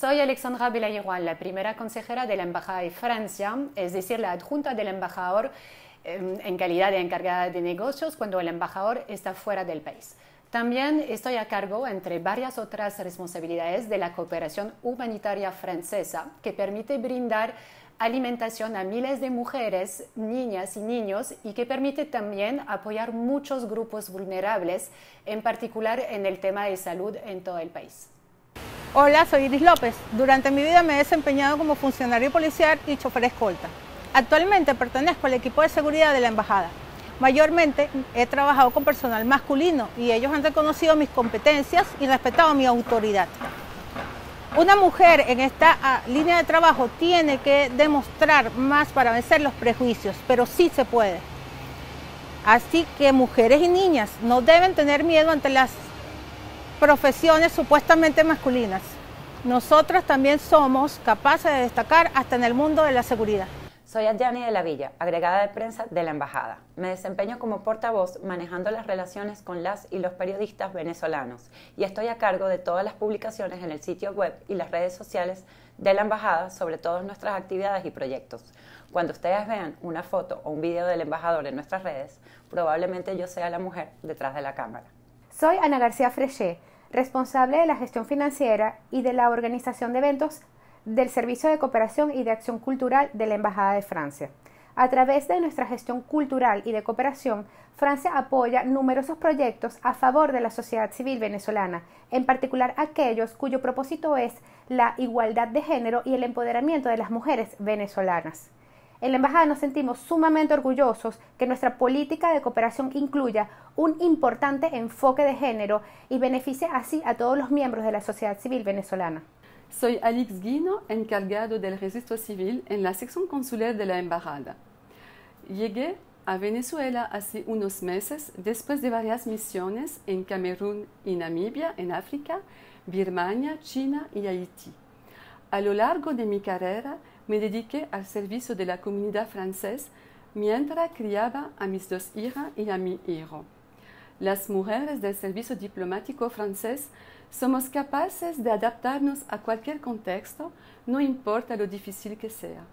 Soy Alexandra Belayeruan, la primera consejera de la Embajada de Francia, es decir, la adjunta del embajador em, en calidad de encargada de negocios cuando el embajador está fuera del país. También estoy a cargo, entre varias otras responsabilidades, de la cooperación humanitaria francesa, que permite brindar alimentación a miles de mujeres, niñas y niños y que permite también apoyar muchos grupos vulnerables, en particular en el tema de salud en todo el país. Hola, soy Iris López. Durante mi vida me he desempeñado como funcionario policial y chofer escolta. Actualmente pertenezco al equipo de seguridad de la embajada. Mayormente he trabajado con personal masculino y ellos han reconocido mis competencias y respetado mi autoridad. Una mujer en esta ah, línea de trabajo tiene que demostrar más para vencer los prejuicios, pero sí se puede. Así que mujeres y niñas no deben tener miedo ante las profesiones supuestamente masculinas. Nosotras también somos capaces de destacar hasta en el mundo de la seguridad. Soy Adjani de la Villa, agregada de prensa de la Embajada. Me desempeño como portavoz manejando las relaciones con las y los periodistas venezolanos y estoy a cargo de todas las publicaciones en el sitio web y las redes sociales de la Embajada sobre todas nuestras actividades y proyectos. Cuando ustedes vean una foto o un video del embajador en nuestras redes, probablemente yo sea la mujer detrás de la cámara. Soy Ana García Freché, responsable de la gestión financiera y de la organización de eventos del Servicio de Cooperación y de Acción Cultural de la Embajada de Francia. A través de nuestra gestión cultural y de cooperación, Francia apoya numerosos proyectos a favor de la sociedad civil venezolana, en particular aquellos cuyo propósito es la igualdad de género y el empoderamiento de las mujeres venezolanas. En la Embajada nos sentimos sumamente orgullosos que nuestra política de cooperación incluya un importante enfoque de género y beneficie así a todos los miembros de la sociedad civil venezolana. Soy Alix Guino, encargado del registro civil en la sección consular de la embajada. Llegué a Venezuela hace unos meses después de varias misiones en Camerún y Namibia, en África, Birmania, China y Haití. A lo largo de mi carrera me dediqué al servicio de la comunidad francesa mientras criaba a mis dos hijas y a mi hijo. Las mujeres del servicio diplomático francés somos capaces de adaptarnos a cualquier contexto, no importa lo difícil que sea.